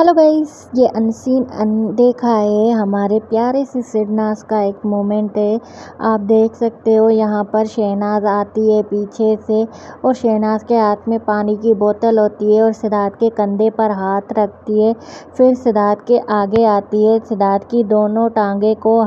Hello guys ये unseen अनदेखा है, हमारे प्यारे से सिडनास का एक मोमेंट है। आप देख सकते हो, यहाँ पर शहनाज आती है पीछे से और शहनाज के हाथ में पानी की बोतल होती है और सिद्धार्थ के कंधे पर हाथ रखती है। फिर सिद्धार्थ के आगे आती है, सिद्धार्थ की दोनों टांगे को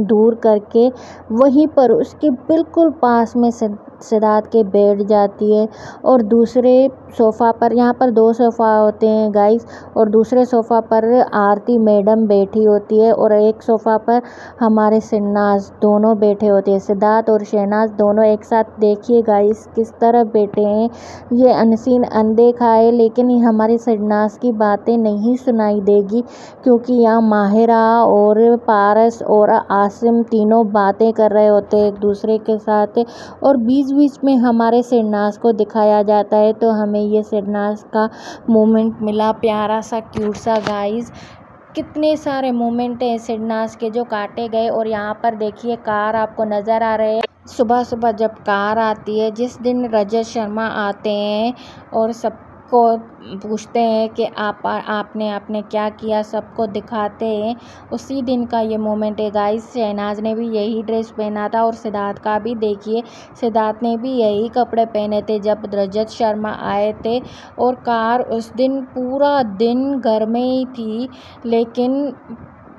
दूर करके वहीं पर उसके बिल्कुल पास में सिद्धार्थ के बैठ जाती है और दूसरे सोफ़ा पर, यहाँ पर दो सोफ़ा होते हैं गाइस और दूसरे सोफ़ा पर आरती मैडम बैठी होती है और एक सोफ़ा पर हमारे शहनाज दोनों बैठे होते हैं। सिद्धार्थ और शहनाज दोनों एक साथ, देखिए गाइस किस तरह बैठे हैं। ये अनसीन, अनदेखा है, लेकिन हमारे शहनाज की बातें नहीं सुनाई देगी, क्योंकि यहाँ माहिरा और पारस और आसिम तीनों बातें कर रहे होते हैं एक दूसरे के साथ और बीच बीच में हमारे सिरनास को दिखाया जाता है तो हमें ये सिरनास का मोमेंट मिला। प्यारा सा, क्यूट सा गाइस कितने सारे मोमेंट हैं सिरनास के जो काटे गए और यहाँ पर देखिए कार आपको नज़र आ रहे हैं। सुबह सुबह जब कार आती है, जिस दिन रजत शर्मा आते हैं और सब को पूछते हैं कि आप, आपने आपने क्या किया, सबको दिखाते हैं। उसी दिन का ये मोमेंट है गाइस शहनाज ने भी यही ड्रेस पहना था और सिद्धार्थ का भी देखिए, सिद्धार्थ ने भी यही कपड़े पहने थे जब रजत शर्मा आए थे और कार उस दिन पूरा दिन घर में ही थी, लेकिन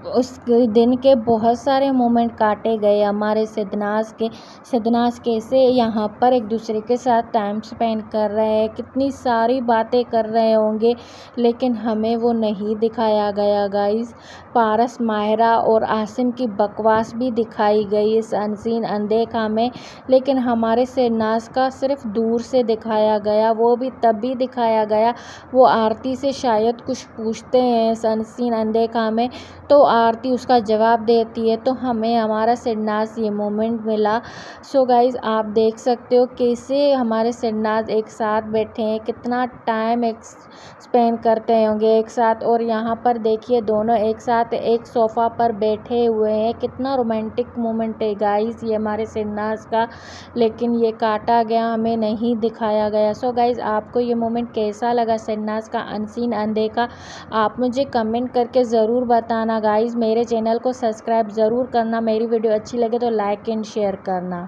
उस दिन के बहुत सारे मोमेंट काटे गए हमारे सिद्धनास के। सिद्धनास कैसे यहाँ पर एक दूसरे के साथ टाइम स्पेंड कर रहे हैं, कितनी सारी बातें कर रहे होंगे, लेकिन हमें वो नहीं दिखाया गया गाइस पारस मायरा और आसिम की बकवास भी दिखाई गई इस अनसीन अनदेखा में, लेकिन हमारे सिरनास का सिर्फ़ दूर से दिखाया गया, वो भी तब भी दिखाया गया, वो आरती से शायद कुछ पूछते हैं इस अनसीन अनदेखा में। तो आरती उसका जवाब देती है तो हमें हमारा सिरनाज ये मोमेंट मिला। सो गाइज़ आप देख सकते हो कैसे हमारे सिरनाज एक साथ बैठे हैं, कितना टाइम एक स्पेंड करते होंगे एक साथ। और यहाँ पर देखिए दोनों एक साथ एक सोफ़ा पर बैठे हुए हैं। कितना रोमांटिक मोमेंट है गाइज़ ये हमारे सिरनाज का। लेकिन ये काटा गया, हमें नहीं दिखाया गया। सो गाइज़ आपको ये मोमेंट कैसा लगा सिरनाज का? अनसीन, अनदेखा? आप मुझे कमेंट करके ज़रूर बताना गाइस मेरे चैनल को सब्सक्राइब ज़रूर करना। मेरी वीडियो अच्छी लगे तो लाइक एंड शेयर करना।